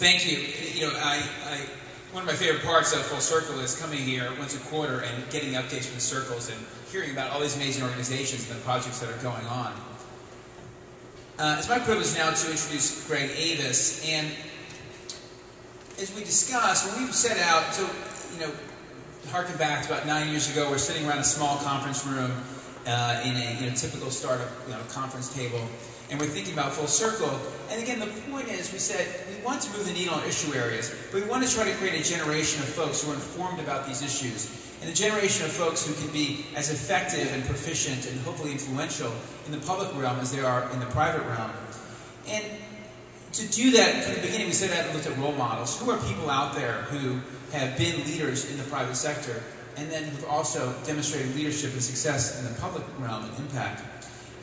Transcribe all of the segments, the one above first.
thank you. You know, I, I, one of my favorite parts of Full Circle is coming here once a quarter and getting updates from circles and hearing about all these amazing organizations and the projects that are going on. Uh, it's my privilege now to introduce Greg Avis, and as we discussed, when we set out to, you know, harken back to about nine years ago, we're sitting around a small conference room uh, in a typical startup you know, conference table, and we're thinking about full circle. And again, the point is, we said we want to move the needle on issue areas, but we want to try to create a generation of folks who are informed about these issues, and a generation of folks who can be as effective and proficient and hopefully influential in the public realm as they are in the private realm. And to do that, from the beginning, we out and looked at role models. Who are people out there who have been leaders in the private sector and then who've also demonstrated leadership and success in the public realm and impact?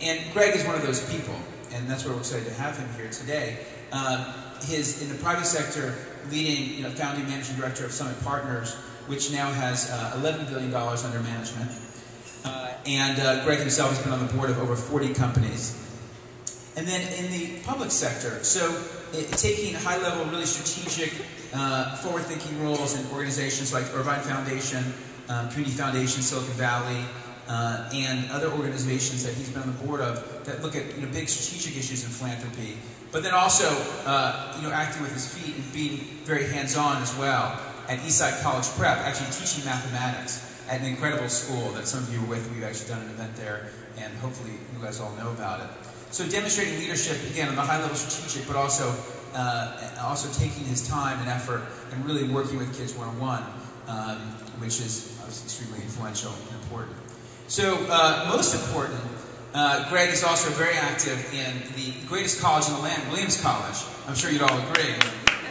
And Greg is one of those people and that's why we're excited to have him here today. Uh, his in the private sector, leading you know, founding managing director of Summit Partners, which now has uh, 11 billion dollars under management. Uh, and uh, Greg himself has been on the board of over 40 companies. And then in the public sector, so it, taking high-level, really strategic, uh, forward-thinking roles in organizations like Irvine Foundation, um, Community Foundation, Silicon Valley, uh, and other organizations that he's been on the board of that look at you know, big strategic issues in philanthropy, but then also uh, you know, acting with his feet and being very hands-on as well at Eastside College Prep, actually teaching mathematics at an incredible school that some of you were with. We've actually done an event there, and hopefully you guys all know about it. So demonstrating leadership, again, on the high level strategic, but also, uh, also taking his time and effort and really working with kids one-on-one, um, which is extremely influential and important. So, uh, most important, uh, Greg is also very active in the greatest college in the land, Williams College. I'm sure you'd all agree.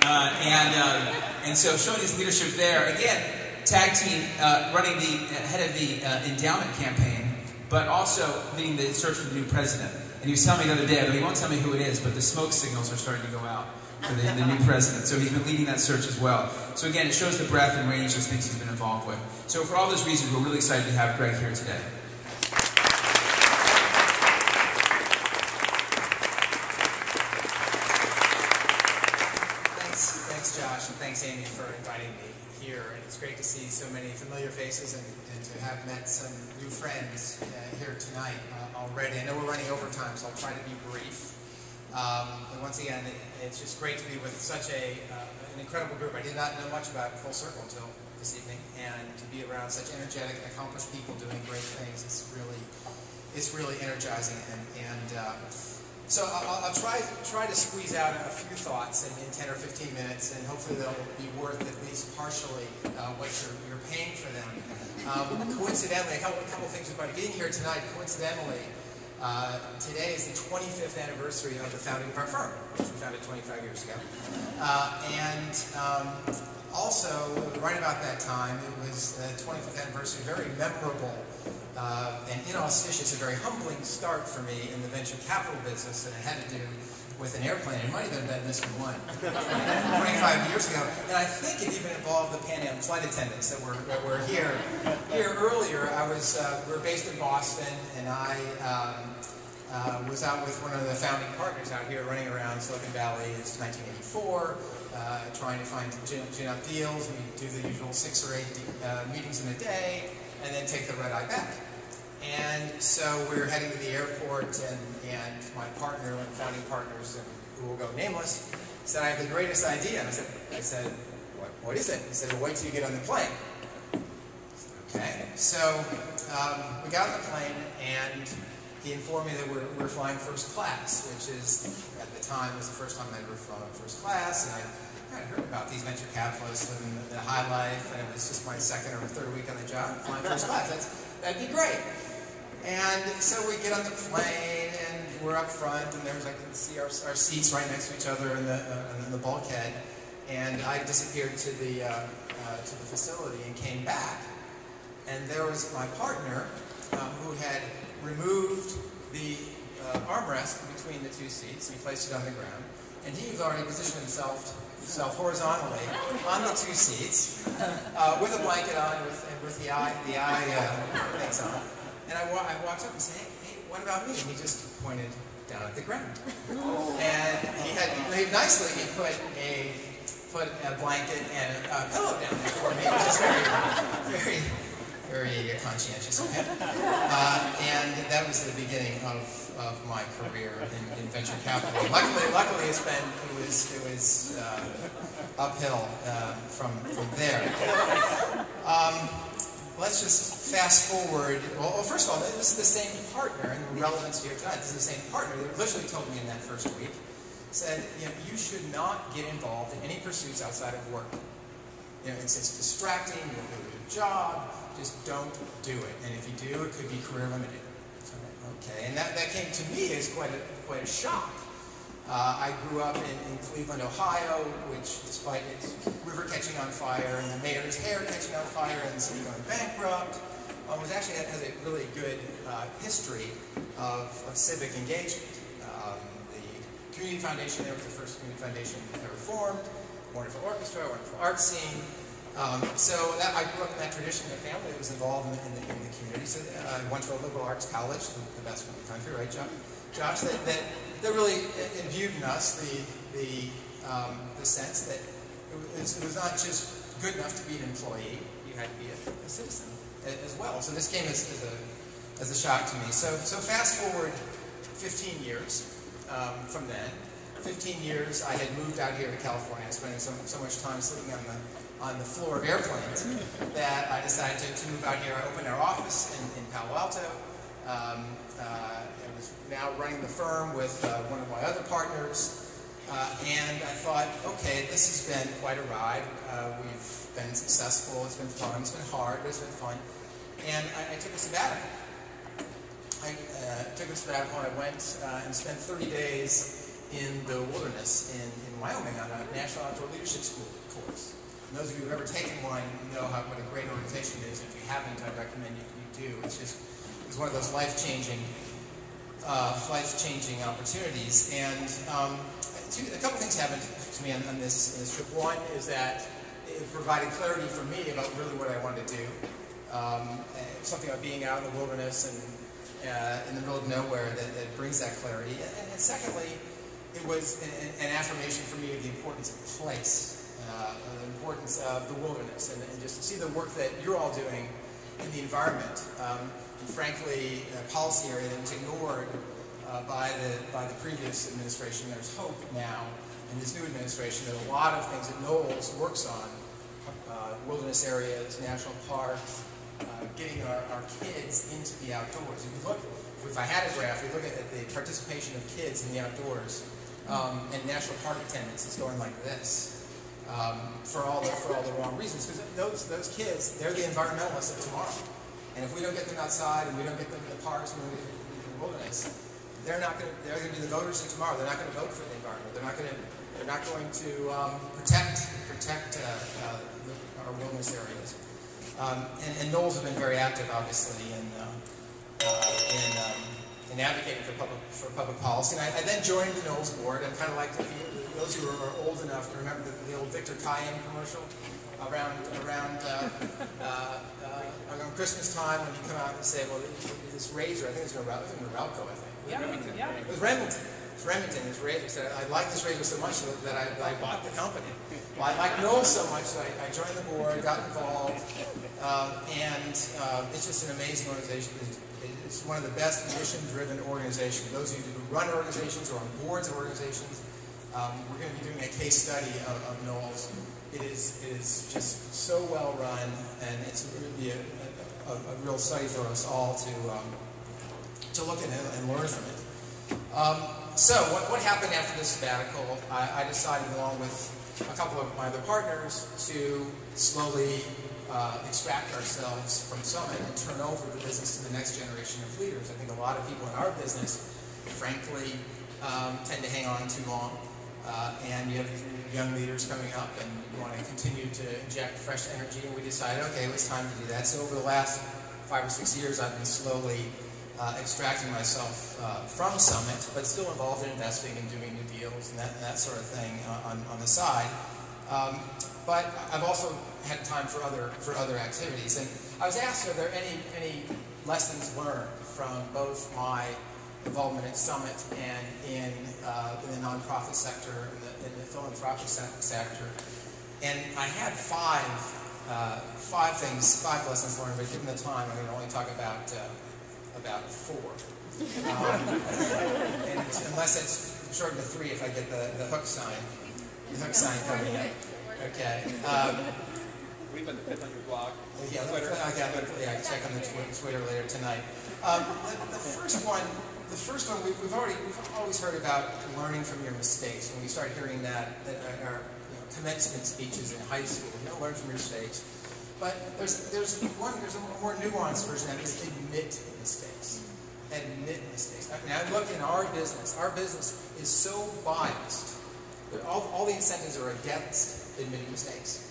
Uh, and, uh, and so, showing his leadership there, again, tag team, uh, running the uh, head of the endowment campaign, but also leading the search for the new president. And he was telling me the other day, although he won't tell me who it is, but the smoke signals are starting to go out for the, the, new president. So he's been leading that search as well. So again, it shows the breadth and range of things he's been involved with. So for all those reasons, we're really excited to have Greg here today. Thanks, thanks Josh, and thanks Amy for inviting me here. And it's great to see so many familiar faces and, and to have met some new friends uh, here tonight uh, already. I know we're running over time, so I'll try to be brief. Um, and once again, it, it's just great to be with such a uh, an incredible group. I did not know much about Full Circle until this evening, and to be around such energetic, accomplished people doing great things is really it's really energizing. And, and uh, so I'll, I'll, try try to squeeze out a few thoughts in, in 10 or 15 minutes, and hopefully they'll be worth at least partially uh, what you're, you're paying for them. Um, coincidentally, a couple, a couple things about being here tonight. Coincidentally. Uh, today is the 25th anniversary of the founding of our firm, which we founded 25 years ago. Uh, and um, also, right about that time, it was the 25th anniversary, very memorable uh, and inauspicious, a very humbling start for me in the venture capital business that I had to do with an airplane. It might have been this one 25 years ago. And I think it even involved the Pan Am flight attendants that were, that were here. Here earlier, I was, uh, we are based in Boston, and I um, uh, was out with one of the founding partners out here running around Silicon Valley. It's 1984, uh, trying to find gin, gin up deals. We do the usual six or eight uh, meetings in a day, and then take the red eye back. And so we are heading to the airport, and, and my partner, one of the founding partners, and who will go nameless, said, I have the greatest idea. And I said, I said what, what is it? He said, well, wait till you get on the plane. Okay, so um, we got on the plane, and he informed me that we're, we're flying first class, which is, at the time, was the first time I'd ever flown first class, and I I heard about these venture capitalists the, the high life, and it was just my second or third week on the job, flying first class. That's, that'd be great. And so we get on the plane, and we're up front, and there's I can see our, our seats right next to each other in the, uh, in the bulkhead. And I disappeared to the uh, uh, to the facility and came back, and there was my partner um, who had removed the uh, armrest between the two seats. And he placed it on the ground, and he was already positioned himself himself horizontally on the two seats uh, with a blanket on, with with the eye the eye uh, things on. And I, wa I walked up and said, hey, hey, what about me? And he just pointed down at the ground. And he had, behaved nicely, he put a put a blanket and a, a pillow down there for me, which is very, very, very conscientious of him. Uh, and that was the beginning of, of my career in, in venture capital. Luckily, luckily it's been it was it was uh, uphill uh, from from there. Um, let's just fast forward. Well, well, first of all, this is the same partner, and the relevance here tonight. This is the same partner that literally told me in that first week, said, you know, you should not get involved in any pursuits outside of work. You know, it's, it's distracting, you'll do a job, just don't do it. And if you do, it could be career limited. Okay, and that, that came to me as quite a, quite a shock. Uh, I grew up in, in, Cleveland, Ohio, which, despite its river catching on fire and the mayor's hair catching on fire and the city going bankrupt, um, was actually has a really good uh, history of, of, civic engagement. Um, the Community Foundation there was the first community foundation ever formed. Wonderful orchestra, wonderful art scene. Um, so that, I grew up in that tradition. My family was involved in the, in the, in the community. So uh, I went to a liberal arts college, the, the best one in the country, right, Josh? Josh, that, that that really imbued in us the, the, um, the sense that it was, it was, not just good enough to be an employee, you had to be a, a citizen as well. So this came as, as, a, as a shock to me. So, so fast forward 15 years um, from then. 15 years, I had moved out here to California, spending so, so much time sleeping on the on the floor of airplanes that I decided to, to move out here. I opened our office in, in Palo Alto. Um, uh, now running the firm with uh, one of my other partners. Uh, and I thought, okay, this has been quite a ride. Uh, we've been successful. It's been fun. It's been hard, but it's been fun. And I, I took a sabbatical. I uh, took a sabbatical and I went uh, and spent 30 days in the wilderness in, in Wyoming on a National Outdoor Leadership School course. And those of you who have ever taken one know how, what a great organization it is. If you haven't, I recommend you, you do. It's just it's one of those life-changing uh, life-changing opportunities. And um, two, a couple things happened to me on, on, this, on, this, trip. One is that it provided clarity for me about really what I wanted to do. Um, something about being out in the wilderness and uh, in the middle of nowhere that, that brings that clarity. And, and secondly, it was an, an, affirmation for me of the importance of place, uh, the importance of the wilderness, and, and, just to see the work that you're all doing in the environment. Um, frankly, a policy area that was ignored uh, by, the, by the previous administration. There's hope now in this new administration that a lot of things that NOLS works on, uh, wilderness areas, national parks, uh, getting our, our kids into the outdoors. If you look, if I had a graph, we look at the participation of kids in the outdoors um, and national park attendance, it's going like this. Um, for all the for all the wrong reasons, because those those kids, they're the environmentalists of tomorrow. And if we don't get them outside and we don't get them in the parks and in the wilderness, they're not going to, they're going to be the voters of tomorrow. They're not going to vote for the environment. They're not going to, they're not going to um, protect, protect uh, uh, our wilderness areas. Um, and, and NOLS have been very active, obviously, in, uh, uh, in, um, in advocating for public, for public policy. And I, I then joined the NOLS board. I'm kind of like, those who are old enough to remember the, the old Victor Kiam commercial around around uh, uh, around Christmas time when you come out and say, well, this razor, I think it's Norelco, Norelco I think. Yeah, Remington. Yeah. It was Remington. It's Remington, this razor. Said, I like this razor so much that I, I bought the company. Well, I like NOLS so much that I, I joined the board, got involved, um, and uh, it's just an amazing organization. It's one of the best mission-driven organizations. Those of you who run organizations or on boards of organizations, um, we're going to be doing a case study of, of NOLS it is, it is just so well run, and it's be a, a, a, real study for us all to, um, to look at and learn from it. Um, so, what, what happened after the sabbatical? I, I, decided, along with a couple of my other partners, to slowly uh, extract ourselves from Summit and turn over the business to the next generation of leaders. I think a lot of people in our business, frankly, um, tend to hang on too long. Uh, and you have young leaders coming up and want to continue to inject fresh energy and we decided, okay, it was time to do that. So over the last five or six years, I've been slowly uh, extracting myself uh, from Summit, but still involved in investing and doing new deals and that, and that sort of thing uh, on, on the side. Um, but I've also had time for other for other activities. And I was asked, are there any any lessons learned from both my involvement at Summit and in, uh, in the nonprofit sector, in the, in the philanthropic sector, And I had five, uh, five things, five lessons learned, but given the time, I'm going to only talk about, uh, about four. Um, and unless it's shortened to three if I get the, the hook sign, the hook sign coming up. Okay. Um, We've been fifth on your blog. yeah, Twitter. Yeah, I check on the twi- Twitter later tonight. Um, the, the first one, the first one we've, we've already we've always heard about learning from your mistakes. When we start hearing that, that our you know, commencement speeches in high school, you learn from your mistakes. But there's there's one there's a more nuanced version of that is admit mistakes. Admit mistakes. I look in our business. Our business is so biased. that All, all the incentives are against admitting mistakes.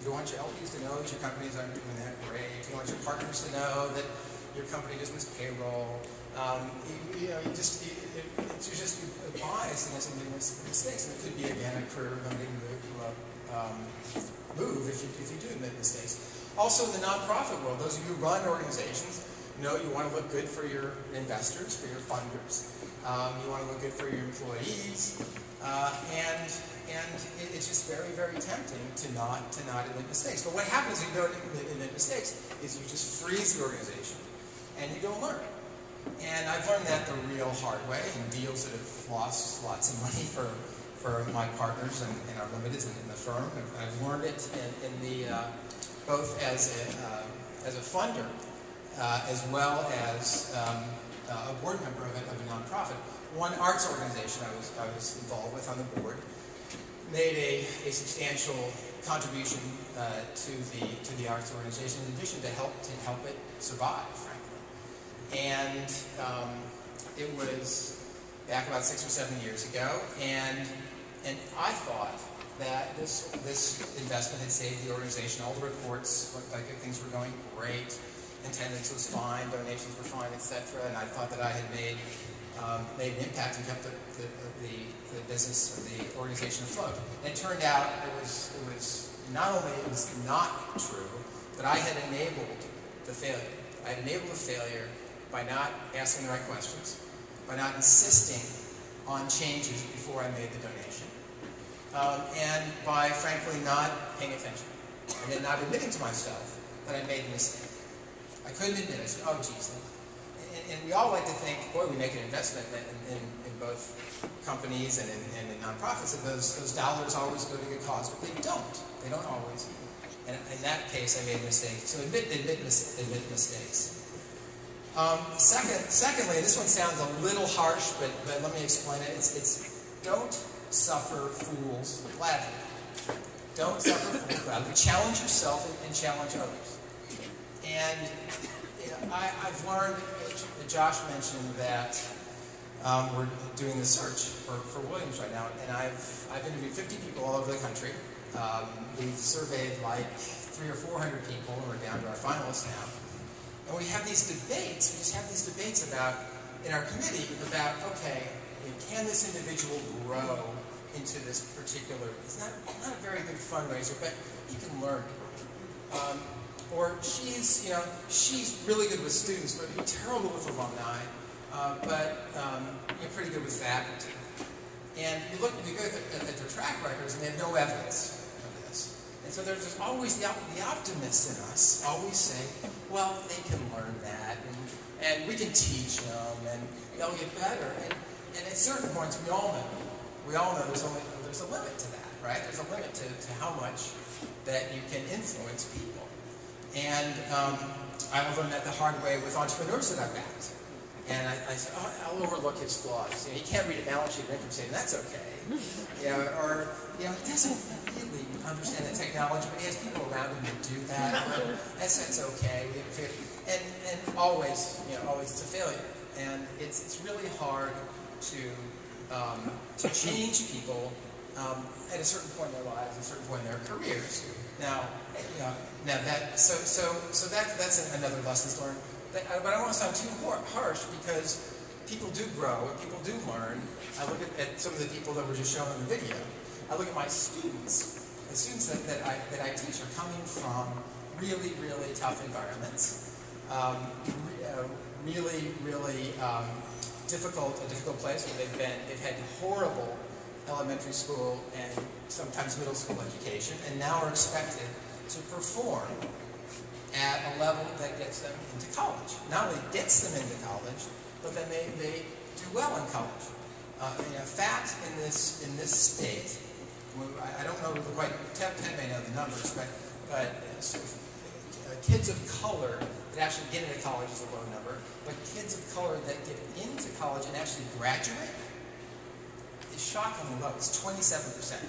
You don't want your LPs to know that your companies aren't doing that great. You want your partners to know that your company just missed payroll. Um, you, you know, you just it, it, it's just a bias against admitting mis- mistakes, and it could be again a career limiting move, uh, um, move if you if you do admit mistakes. Also, in the nonprofit world, those of you who run organizations know you want to look good for your investors, for your funders. Um, you want to look good for your employees, uh, and and it, it's just very very tempting to not to not admit mistakes. But what happens when you don't admit mistakes is you just freeze the organization, and you don't learn. And I've learned that the real hard way in deals that have lost lots of money for for my partners and, and our limiteds in, in the firm. I've, learned it in, in the uh, both as a uh, as a funder uh, as well as um, a board member of a, of a nonprofit. One arts organization I was, I was involved with on the board made a, a substantial contribution uh, to the to the arts organization in addition to help to help it survive. And um, it was back about six or seven years ago, and and I thought that this this investment had saved the organization. All the reports looked like things were going great attendance was fine, donations were fine, etc. And I thought that I had made um, made an impact and kept the, the, the, the business the organization afloat. And it turned out it was it was not only it was not true, but I had enabled the failure. I had enabled the failure by not asking the right questions, by not insisting on changes before I made the donation, um, and by frankly not paying attention, and then not admitting to myself that I made a mistake. I couldn't admit it. I said, oh, geez. And, and we all like to think, boy, we make an investment in, in, in both companies and in, and in nonprofits, and those, those dollars always go to good cause, but they don't. They don't always. And in that case, I made a mistake. So admit, admit, admit mistakes. Um, second, secondly, this one sounds a little harsh, but, but let me explain it. It's, it's don't suffer fools gladly. Don't suffer fools gladly. Challenge yourself and, and challenge others. And you know, I, I've learned, Josh mentioned that um, we're doing the search for, for Williams right now, and I've, I've interviewed 50 people all over the country. Um, we've surveyed like three or 400 people, and we're down to our finalists now. And we have these debates, we just have these debates about, in our committee, about, okay, you know, can this individual grow into this particular, he's not, not a very good fundraiser, but he can learn. Um, or she's, you know, she's really good with students, but terrible with alumni, uh, but um, you're pretty good with faculty. And you look, you go at, the, at their track records, and they have no evidence. And so there's always the, the optimist in us always say, well, they can learn that, and, and we can teach them, and they'll get better. And, and at certain points, we all know, we all know there's only there's a limit to that, right? There's a limit to, to how much that you can influence people. And um, I learned that the hard way with entrepreneurs that I've backed. And I, I said, oh, I'll overlook his flaws. You know, he can't read a balance sheet or income statement. That's okay. You know, or you know, he doesn't understand the technology, but he has people around him that do that. That's that's okay. And and always, you know, always it's a failure. And it's it's really hard to um, to change people um, at a certain point in their lives, at a certain point in their careers. Now, you know, now that so so so that that's another lesson learned. But, uh, but I don't want to sound too harsh because people do grow and people do learn. I look at, at some of the people that were just shown in the video. I look at my students. The students that, that I that I teach are coming from really really tough environments, um, re, uh, really really um, difficult a difficult place where they've been they've had horrible elementary school and sometimes middle school education, and now are expected to perform at a level that gets them into college. Not only gets them into college, but then they, they do well in college. Uh, fact in this in this state, I don't know the quite. Ted may know the numbers, but but uh, kids of color that actually get into college is a low number. But kids of color that get into college and actually graduate is shockingly low. It's 27 percent.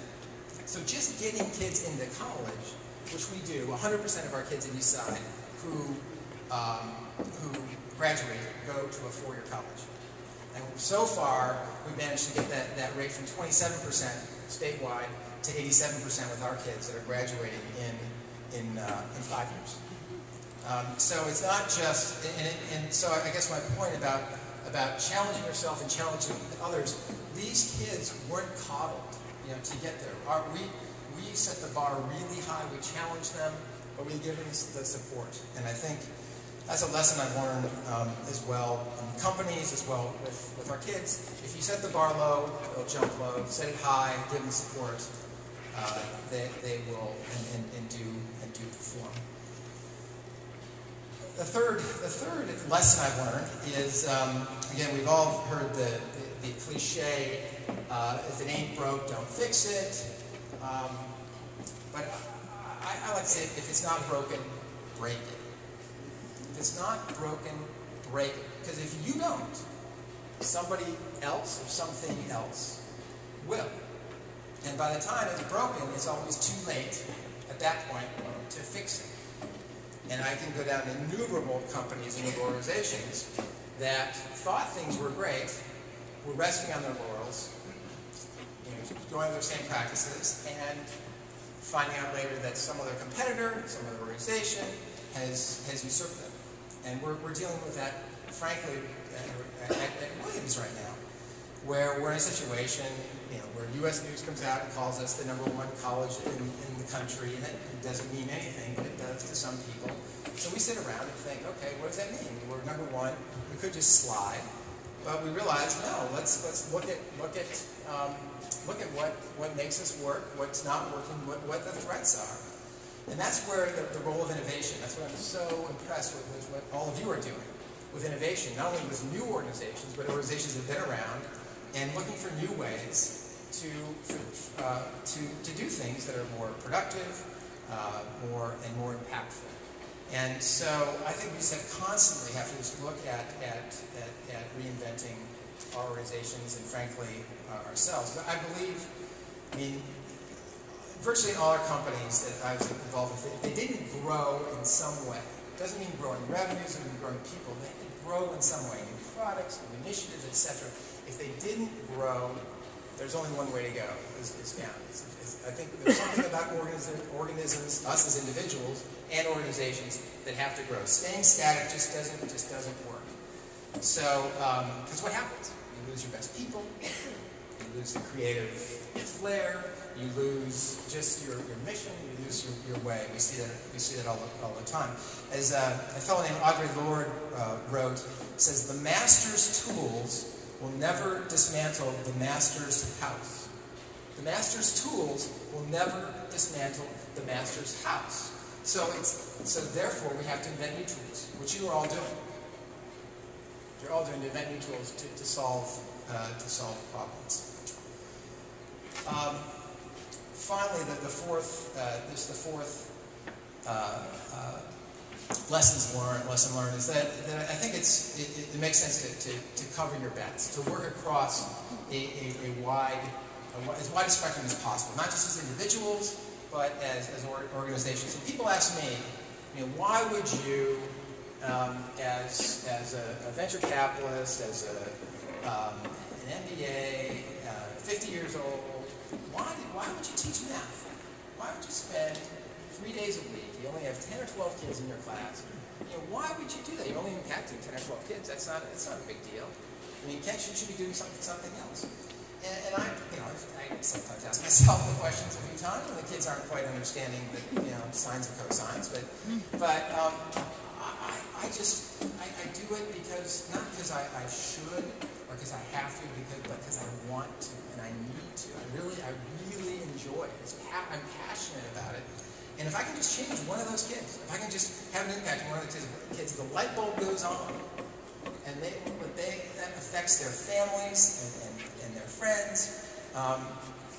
So just getting kids into college, which we do, 100% of our kids at Eastside who um, who graduate go to a four-year college. And so far, we've managed to get that, that rate from 27% statewide to 87% with our kids that are graduating in, in, uh, in five years. Um, so it's not just, and, and, so I guess my point about, about challenging yourself and challenging others, these kids weren't coddled you know, to get there. Our, we, we set the bar really high, we challenge them, but we give them the support. And I think that's a lesson I've learned um, as well in companies, as well with, with our kids. If you set the bar low, they'll jump low. Set it high, give them support. Uh, they, they will and, and, and, do and do perform. The third, the third lesson I've learned is um, again we've all heard the, the, the cliche, uh, if it ain't broke, don't fix it. Um, but I, I like to say if it's not broken, break it. It's not broken, break it. Because if you don't, somebody else or something else will. And by the time it's broken, it's always too late at that point to fix it. And I can go down innumerable companies and organizations that thought things were great, were resting on their laurels, you know, going their same practices, and finding out later that some other competitor, some other organization has, has usurped them. And we're, we're dealing with that, frankly, at, at, at Williams right now, where we're in a situation, you know, where U.S. News comes out and calls us the number one college in, in the country, and it doesn't mean anything, but it does to some people. So we sit around and think, okay, what does that mean? We're number one. We could just slide, but we realize, no, let's let's look at look at um, look at what what makes us work, what's not working, what what the threats are. And that's where the, the, role of innovation, that's what I'm so impressed with, with what all of you are doing with innovation, not only with new organizations, but organizations that have been around and looking for new ways to, uh, to, to do things that are more productive, uh, more and more impactful. And so I think we just have constantly have to just look at, at, at, at reinventing our organizations and frankly uh, ourselves. But I believe, I mean, virtually all our companies that I was involved with, if they didn't grow in some way, it doesn't mean growing revenues, it growing people, they did grow in some way, new products, new initiatives, etc. If they didn't grow, there's only one way to go, is, is down. It's, it's, I think there's something about organisms, organisms, us as individuals, and organizations that have to grow. Staying static just doesn't, just doesn't work. So, because um, what happens? You lose your best people, you lose the creative flair, you lose just your, your mission, you lose your, your way. We see that we see that all, all the time. As uh, a fellow named Audre Lorde uh, wrote, says the master's tools will never dismantle the master's house. The master's tools will never dismantle the master's house. So it's so therefore we have to invent new tools, which you are all doing. You're all doing to invent new tools to, to solve uh, to solve problems. Um, finally, the, the fourth, uh, this the fourth uh, uh, lessons learned, lesson learned is that, that I think it's, it, it makes sense to, to, to, cover your bets, to work across a, a, a wide, a, as wide a spectrum as possible, not just as individuals, but as, as organizations. And people ask me, you know, why would you, um, as, as a, a, venture capitalist, as a, um, an MBA, uh, 50 years old, would you teach math? Why would you spend three days a week? You only have 10 or 12 kids in your class. You know, why would you do that? You're only impacting 10 or 12 kids. That's not, that's not a big deal. I mean, can't you should be doing something, something else? And, and I, you know, I sometimes ask myself the questions a few times when the kids aren't quite understanding the, you know, sines and cosines. But, but um, I, I just, I, I do it because, not because I, I should, or because I have to, because, but because I want to and I need to. I really, I really enjoy it. Pa- I'm passionate about it. And if I can just change one of those kids, if I can just have an impact on one of the kids, the light bulb goes on, and they, but they, that affects their families and, and, and their friends. Um,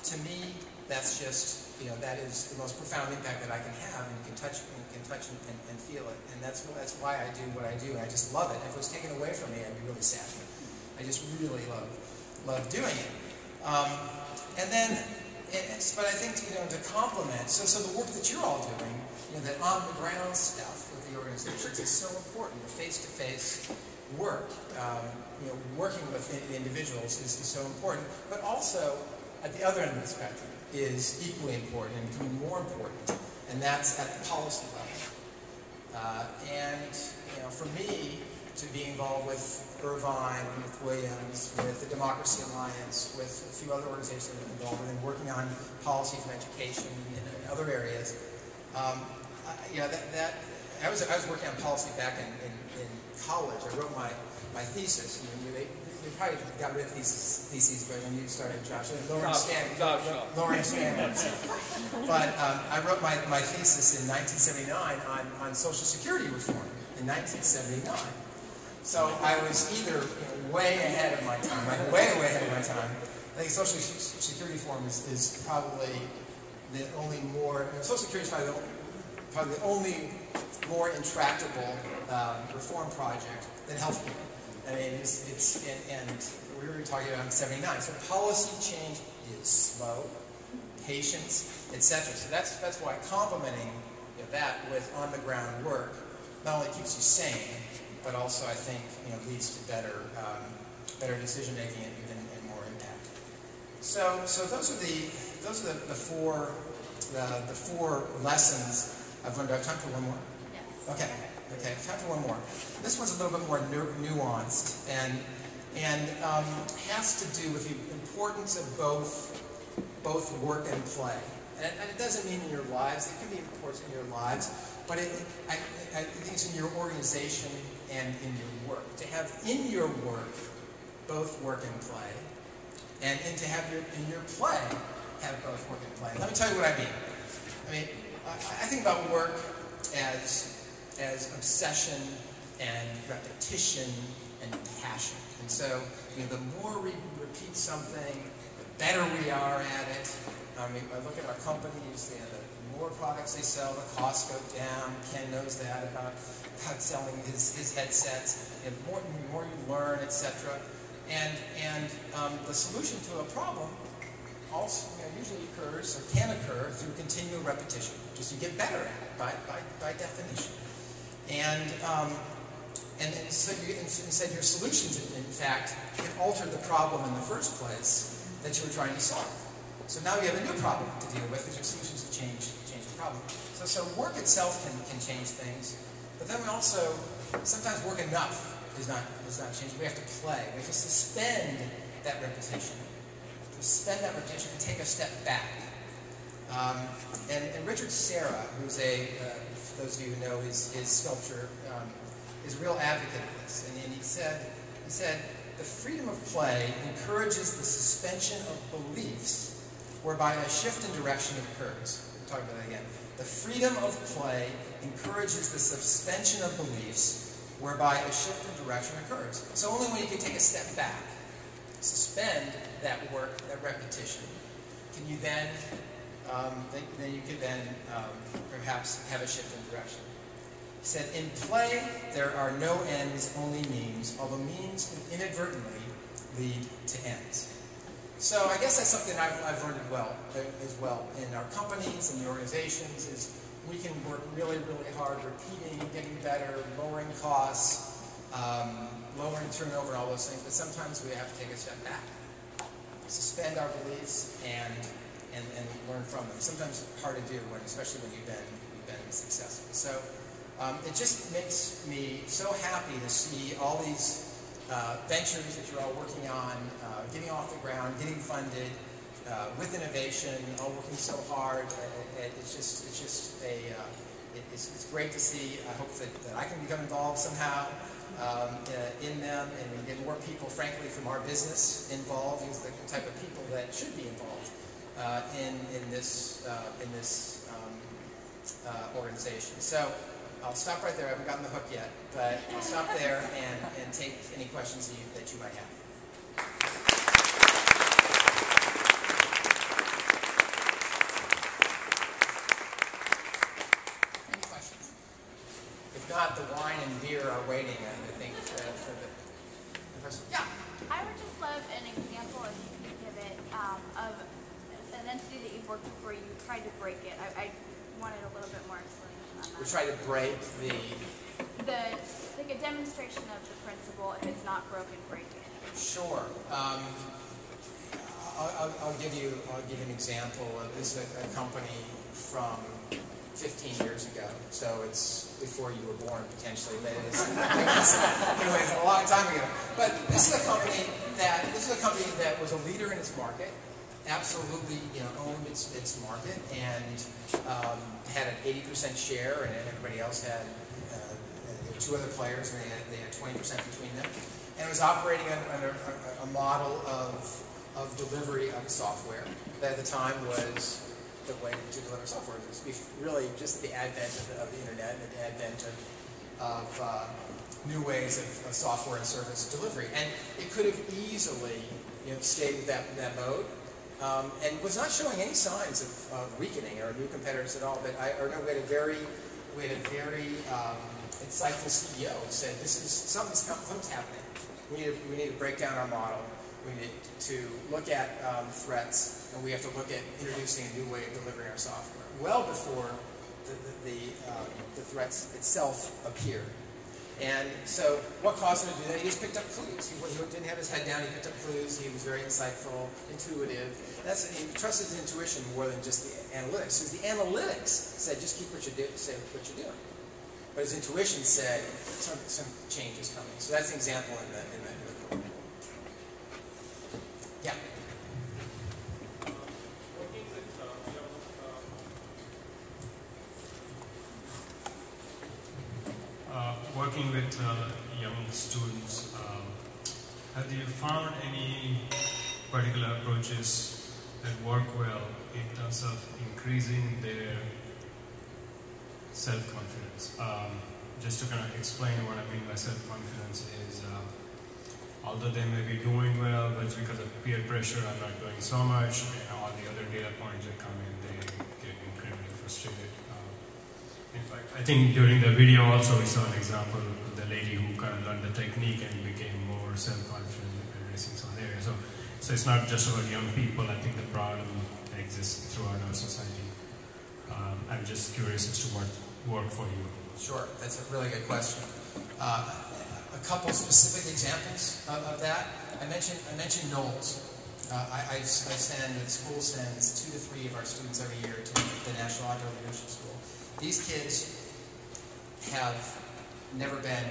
to me, that's just, you know, that is the most profound impact that I can have, and you can touch, can touch and, and feel it. And that's, that's why I do what I do, I just love it. If it was taken away from me, I'd be really sad. I just really love, love doing it. Um, and then but I think, you know, to complement, so, so the work that you're all doing, you know, that on-the-ground stuff with the organizations is so important. The face-to-face work, um, you know, working with the individuals is, is so important. But also, at the other end of the spectrum, is equally important and even more important, and that's at the policy level. Uh, and, you know, for me, to be involved with Irvine, with Williams, with the Democracy Alliance, with a few other organizations that I'm involved in, working on policy from education and other areas. Um, I, you know, that, that, I, was, I was working on policy back in, in, in college. I wrote my, my thesis. You know, they, they probably got rid of thesis, theses but when you started, Josh. Lowering standards. Lowering standards. but um, I wrote my, my thesis in 1979 on, on Social Security reform in 1979. So I was either you know, way ahead of my time, like way, way ahead of my time. I think Social Security reform is, is probably the only more, Social Security is probably the, probably the only more intractable um, reform project than health care. I mean, it's, it's and, and we were talking about in 79. So policy change is slow, patience, etc. So that's, that's why complementing you know, that with on-the-ground work not only keeps you sane, but also I think you know leads to better um, better decision making and, and, and, more impact. So so those are the those are the, the four the, the four lessons I've learned. Do I have time for one more? Yes. Okay. Okay. Time for one more. This one's a little bit more nu nuanced and and um, has to do with the importance of both both work and play. And, and it doesn't mean in your lives. It can be important in your lives, but it, I, I think it's in your organization and in your work. To have in your work both work and play, and, and to have your, in your play have both work and play. Let me tell you what I mean. I mean, I, I think about work as, as obsession and repetition and passion. And so, you know, the more we repeat something, the better we are at it. I mean, I look at our companies, you the more products they sell, the costs go down. Ken knows that about God selling his, his headsets, and more, the more you learn, etc. And, and um, the solution to a problem also you know, usually occurs or can occur through continual repetition. Just you get better at it by, by, by definition. And, um, and, and so you, instead your solutions, in, in fact, can alter the problem in the first place that you were trying to solve. So now you have a new problem to deal with because your solutions have changed, changed the problem. So, so work itself can, can change things. But then we also, sometimes work enough is not, is not changing. We have to play. We have to suspend that repetition. Suspend that repetition and take a step back. Um, and, and, Richard Serra, who's a, uh, those of you who know his, his sculpture, um, is a real advocate of this. And, and he said, he said, the freedom of play encourages the suspension of beliefs whereby a shift in direction occurs. We'll talk about that again. The freedom of play encourages the suspension of beliefs whereby a shift in direction occurs. So only when you can take a step back, suspend that work, that repetition, can you then, um, then, then, you can then um, perhaps have a shift in direction. He said, in play, there are no ends, only means, although means can inadvertently lead to ends. So I guess that's something I've, I've learned well, as well in our companies and the organizations is we can work really, really hard, repeating, getting better, lowering costs, um, lowering turnover, all those things, but sometimes we have to take a step back, suspend our beliefs, and, and, and learn from them. Sometimes hard to do, when, especially when you've been, you've been successful. So um, it just makes me so happy to see all these uh, ventures that you're all working on, uh, getting off the ground, getting funded, uh, with innovation, all working so hard. Uh, it's just, it's just a, uh, it, it's, it's, great to see. I hope that, that I can become involved somehow um, uh, in them and get more people, frankly, from our business involved. He's the type of people that should be involved uh, in, in this, uh, in this um, uh, organization. So I'll stop right there. I haven't gotten the hook yet, but I'll stop there and, and take any questions that you, that you might have. Any questions? If not, the wine and beer are waiting, I think, uh, for the, the person. Yeah. I would just love an example, if you could give it, um, of an entity that you've worked with where you tried to break it. I, I wanted a little bit more explanation on We that. try to break the, The, like a demonstration of the principle, if it's not broken, break it. sure. Um, I'll, I'll, I'll give you, I'll give you an example. This is a, a company from 15 years ago, so it's before you were born potentially, but it is, was, a long time ago. But this is a company that, this is a company that was a leader in its market, absolutely, you know, owned its, its market, and um, had an 80% share, and everybody else had uh, two other players, and they had, they had 20% between them. And it was operating under, a, a model of, of delivery of software that at the time was the way to deliver software. It was really just the advent of the, of the internet and the advent of, of uh, new ways of, of software and service delivery. And it could have easily you know, stayed with that, that mode um, and was not showing any signs of, of weakening or new competitors at all. But I, or no, we had a very, we had a very um, insightful CEO who said, "This is something's, something's happening. We need, to, we need to break down our model. We need to look at um, threats, and we have to look at introducing a new way of delivering our software." Well before the, the, the, um, the threats itself appeared. And so, what caused him to do that? He just picked up clues. He, didn't have his head down. He picked up clues. He was very insightful, intuitive. That's he trusted his intuition more than just the analytics. Because the analytics said, just keep what you do, say what you're doing. But his intuition said, some, some change is coming. So that's an example in the in the, in the book. Yeah. Working with, uh, you know, uh, Uh, working with uh, young students, um, have you found any particular approaches that work well in terms of increasing their self-confidence? Um, just to kind of explain what I mean by self-confidence is, uh, although they may be doing well, but because of peer pressure, I'm not doing so much, and all the other data points that come in, they get incredibly frustrated. Um, in fact, I think during the video also we saw an example of the lady who kind of learned the technique and became more self-confident in racing some areas. So, it's not just about young people. I think the problem exists throughout our society. Um, I'm just curious as to what worked for you. Sure, that's a really good question. Uh, a couple specific examples of, of that. I mentioned I mentioned NOLS. Uh, I, I, I send the school sends two to three of our students every year to the National Outdoor Leadership School. These kids have never been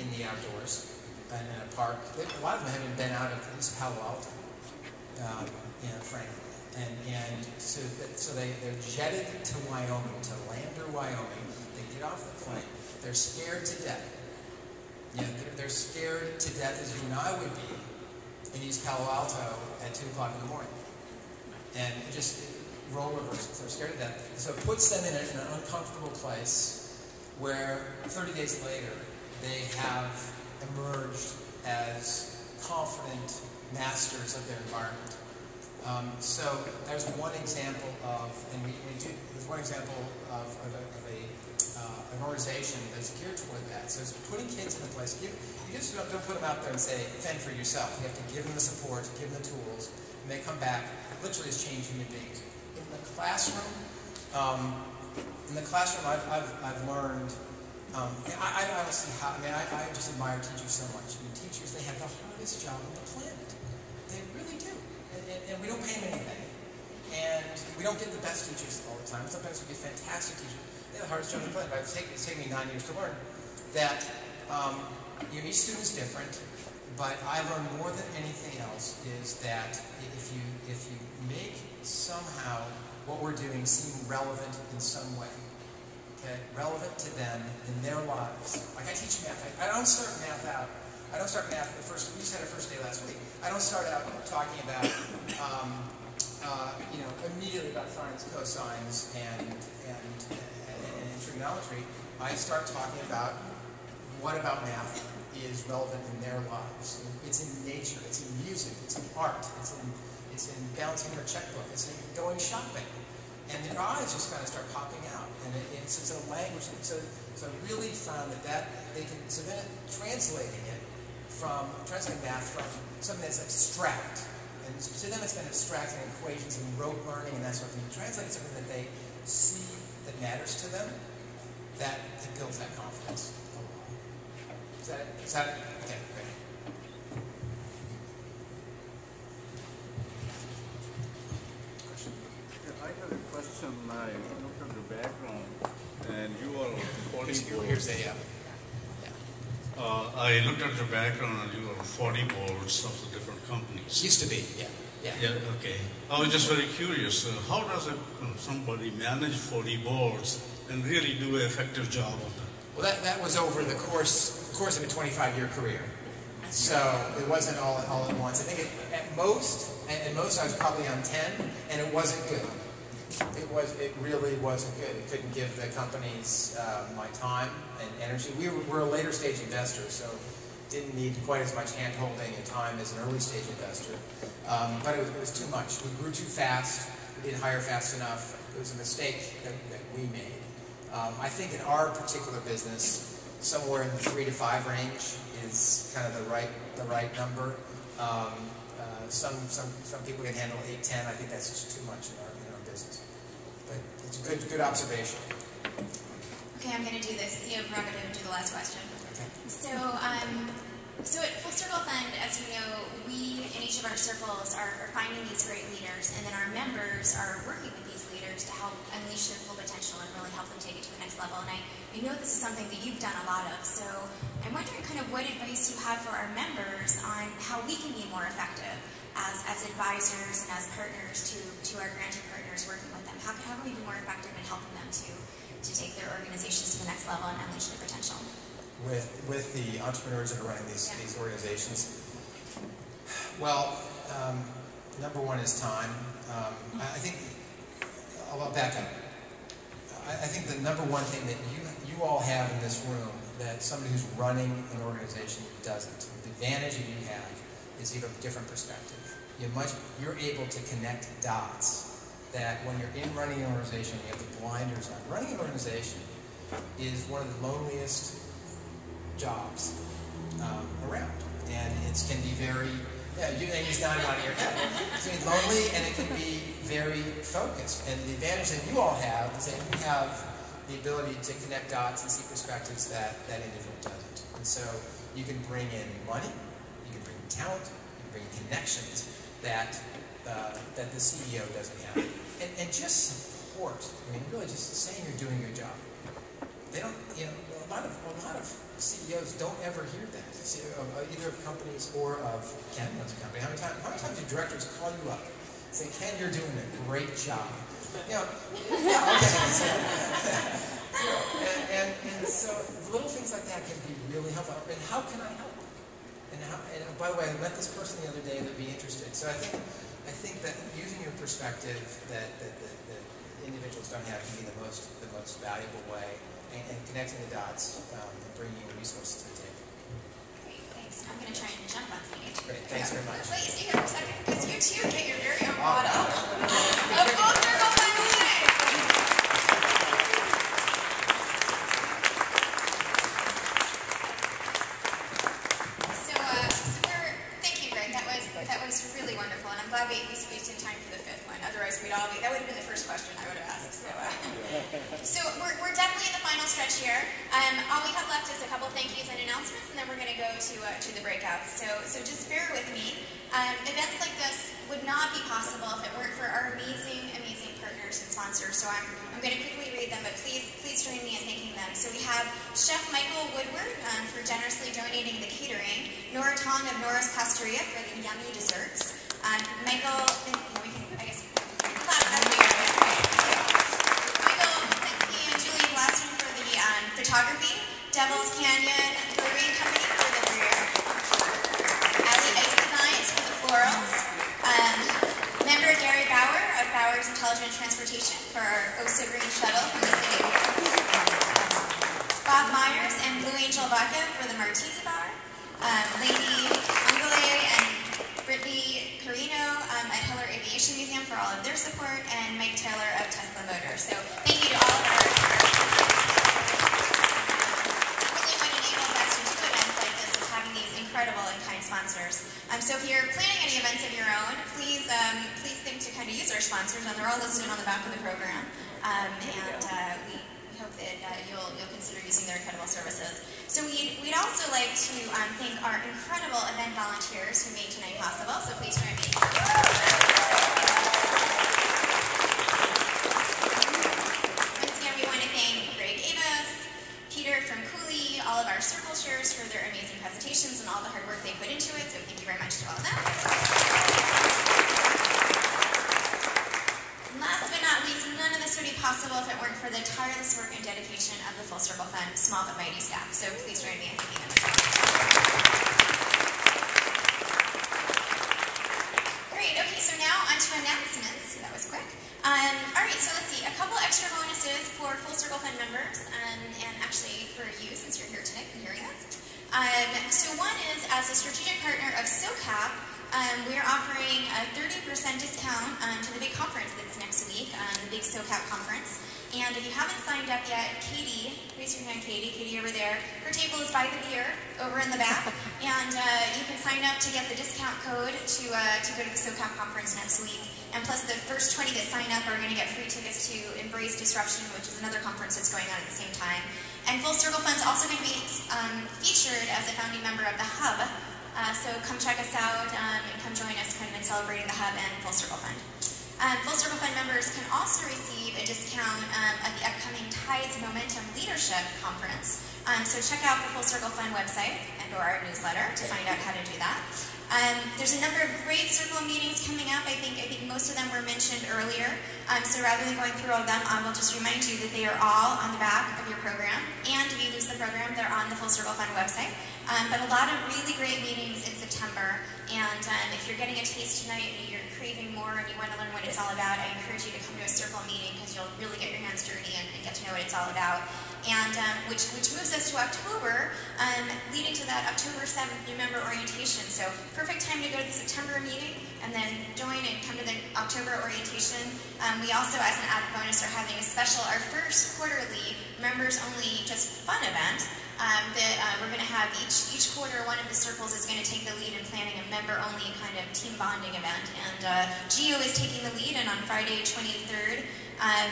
in the outdoors and in a park. They- A lot of them haven't been out of East Palo Alto, um, know, frankly. And, and so, that, so they, they're jetted to Wyoming, to Lander, Wyoming. They get off the plane. They're scared to death. Know, they're, they're scared to death as you and I would be in East Palo Alto at 2 o'clock in the morning. And just role reversals. They're scared to death. So it puts them in an uncomfortable place where 30 days later they have emerged as confident masters of their environment. Um, so there's one example of, and we, we do, there's one example of, of, a, of a, uh, an organization that's geared toward that. So it's putting kids in a place. Give, you just don't, don't put them out there and say, fend for yourself. You have to give them the support, give them the tools, and they come back literally as changed human beings. In the classroom, um, in the classroom, I've, I've, I've learned. Um, I, I don't see how. I mean, I, I just admire teachers so much. I mean, teachers they have the hardest job on the planet. And, we don't pay them anything. And we don't get the best teachers all the time. Sometimes we get fantastic teachers. They have the hardest job the planet. But it's taken, it's taken me nine years to learn that um, you know, each student's different. But I learned more than anything else is that if you if you make somehow what we're doing seem relevant in some way, okay, relevant to them in their lives. Like I teach math. I, I don't start math out. I I don't start math the first. We just had our first day last week. I don't start out talking about, um, uh, you know, immediately about sines, cosines, and and, and, and trigonometry. I start talking about what about math is relevant in their lives. It's in nature. It's in music. It's in art. It's in it's in balancing their checkbook. It's in going shopping. And their eyes just kind of start popping out. And it, it's, it's a language. So, so I really found that, that they can, so then translating it from, translating math from something that's abstract. And to them it's been abstract and equations and rote learning and that sort of thing. Translating something that they see that matters to them, that, that builds that confidence. Is that it? Is that it? Okay, great. Question? Yeah, I have a question. I looked at the background, and you are Here's, here's a, uh, Uh, I looked at your background and you are 40 boards of the different companies. used to be, yeah, yeah. Yeah, okay. I was just very curious. Uh, how does a, uh, somebody manage 40 boards and really do an effective job of that? Well, that, that was over the course course of a 25-year career. So it wasn't all, all at once. I think it, at most, at, at most I was probably on 10, and it wasn't good. It was, it really wasn't good. It couldn't give the companies uh, my time and energy. We were, we're a later stage investor, so didn't need quite as much hand-holding and time as an early stage investor. Um, but it was, it was too much. We grew too fast. We didn't hire fast enough. It was a mistake that, that we made. Um, I think in our particular business, somewhere in the three to five range is kind of the right the right number. Um, uh, some some some people can handle eight ten. I think that's just too much in our business. But it's a good good observation. Okay, I'm going to do this CEO prerogative and do the last question. Okay. So, um, so at Full Circle Fund, as you know, we in each of our circles are, are finding these great leaders, and then our members are working with leaders to help unleash their full potential and really help them take it to the next level. And I, I know this is something that you've done a lot of. So I'm wondering kind of what advice you have for our members on how we can be more effective as, as advisors and as partners to, to our granting partners working with them. How, how can we be more effective in helping them to, to take their organizations to the next level and unleash their potential? With with the entrepreneurs that are running these Yeah. these organizations. Well, um, number one is time. Um, I think I'll back up. I, I think the number one thing that you you all have in this room that somebody who's running an organization doesn't. The advantage that you have is you have a different perspective. You much you're able to connect dots that when you're in running an organization, you have the blinders on. Running an organization is one of the loneliest jobs um, around, and it can be very. Yeah, you, and he's nodding on your head. It can be lonely, and it can be very focused. And the advantage that you all have is that you have the ability to connect dots and see perspectives that that individual doesn't. And so you can bring in money, you can bring talent, you can bring connections that uh, that the CEO doesn't have, and, and just support. I mean, really, just saying you're doing your job they don't, you know, a lot of a lot of CEOs don't ever hear that, of uh, either of companies or of Ken company. How many times? How many times do directors call you up, and say, "Ken, you're doing a great job." You know, yeah, okay. So, know, and, and, and so little things like that can be really helpful. And how can I help? And how? And uh, by the way, I met this person the other day that'd be interested. So I think I think that using your perspective that that, that, that individuals don't have can be the most the most valuable way, and, and connecting the dots um, and bringing resources to the table. Great, thanks. I'm going to try and jump on stage. Great, thanks very much. Wait, stay here for a second, because you too get your very own bottle of Full Circle. So, uh, thank you, Greg. That was that was really wonderful, and I'm glad we, we squeezed in time for fifth Otherwise, we'd all be that would have been the first question I would have asked. So, uh, so we're, we're definitely in the final stretch here. Um, all we have left is a couple thank yous and announcements, and then we're going to go to uh, to the breakouts. So so just bear with me. Um, events like this would not be possible if it weren't for our amazing amazing partners and sponsors. So I'm I'm going to quickly read them, but please please join me in thanking them. So we have Chef Michael Woodward um, for generously donating the catering, Nora Tong of Nora's Pastoria for the yummy desserts. Um, Michael, Photography, Devil's Canyon Brewery Company for the brew. Allie Ice Designs for the florals. Um, member Gary Bauer of Bauer's Intelligent Transportation for our OSA Green Shuttle from the city. Bob Myers and Blue Angel Vodka for the Martini Bar. Um, Lady Ungole and Brittany Carino um, at Hiller Aviation Museum for all of their support, and Mike Taylor of Tesla Motor. So thank you to all of our sponsors. Um, so if you're planning any events of your own, please um, please think to kind of use our sponsors, and they're all listed on the back of the program. Um, and uh, we we hope that uh, you'll you'll consider using their incredible services. So we'd, we'd also like to um, thank our incredible event volunteers who made tonight possible. So please join me. And Last but not least, none of this would be possible if it weren't for the tireless work and dedication of the Full Circle Fund small but mighty staff. So please join me in thanking them. Great. Okay, so now on to announcements. That was quick. Um, all right, so let's see. A couple extra bonuses for Full Circle Fund members, um, and actually for you since you're here tonight and hearing us. Um, so one is as a strategic partner of SOCAP, um, we're offering a 30% discount um, to the big conference that's next week, um, the big SOCAP conference. And if you haven't signed up yet, Katie, raise your hand, Katie, Katie over there, her table is by the beer over in the back. And uh, you can sign up to get the discount code to, uh, to go to the SOCAP conference next week. And plus, the first 20 that sign up are going to get free tickets to Embrace Disruption, which is another conference that's going on at the same time. And Full Circle Fund's also going to be um, featured as a founding member of the Hub. Uh, so come check us out um, and come join us kind of in celebrating the Hub and Full Circle Fund. Um, Full Circle Fund members can also receive a discount um, at the upcoming Tides Momentum Leadership Conference. Um, so check out the Full Circle Fund website and or our newsletter to find out how to do that. Um, there's a number of great circle meetings coming up. I think I think most of them were mentioned earlier. Um, so rather than going through all of them, I will just remind you that they are all on the back of your program. And if you lose the program, they're on the Full Circle Fund website. Um, but a lot of really great meetings in September. And um, if you're getting a taste tonight and you're craving more and you want to learn what it's all about, I encourage you to come to a circle meeting because you'll really get your hands dirty and, and get to know what it's all about and um, which, which moves us to October, um, leading to that October 7th new member orientation. So perfect time to go to the September meeting and then join and come to the October orientation. Um, we also, as an added bonus, are having a special, our first quarterly members-only just fun event um, that uh, we're going to have each each quarter. One of the circles is going to take the lead in planning a member-only kind of team bonding event, and uh, Geo is taking the lead. And on Friday, 23rd. Um,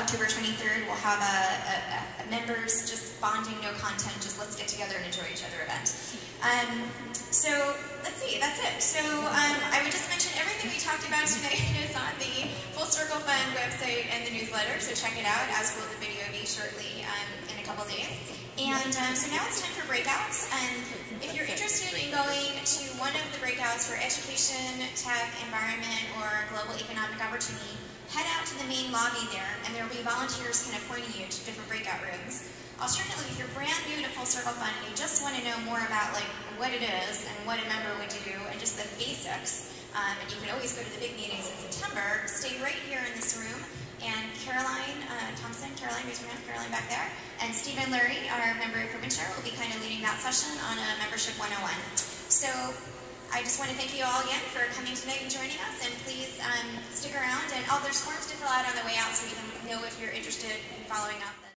October 23rd, we'll have a, a, a, members just bonding, no content, just let's get together and enjoy each other event. Um, so let's see, that's it. So um, I would just mention everything we talked about tonight is on the Full Circle Fund website and the newsletter, so check it out, as will the video shortly um, in a couple days. And um, so now it's time for breakouts. And if you're interested in going to one of the breakouts for education, tech, environment, or global economic opportunity, head out to the main lobby there, and there will be volunteers kind of pointing you to different breakout rooms. Alternatively, if you're brand new to Full Circle Fund and you just want to know more about like what it is and what a member would do and just the basics, um, and you can always go to the big meetings in September, stay right here in this room. And Caroline uh, Thompson, Caroline, raise your hand, Caroline back there, and Stephen Lurie, our member recruitment chair, will be kind of leading that session on a membership 101. So I just want to thank you all again for coming tonight and joining us, and please um, stick around. And oh, there's forms to fill out on the way out, so you can know if you're interested in following up.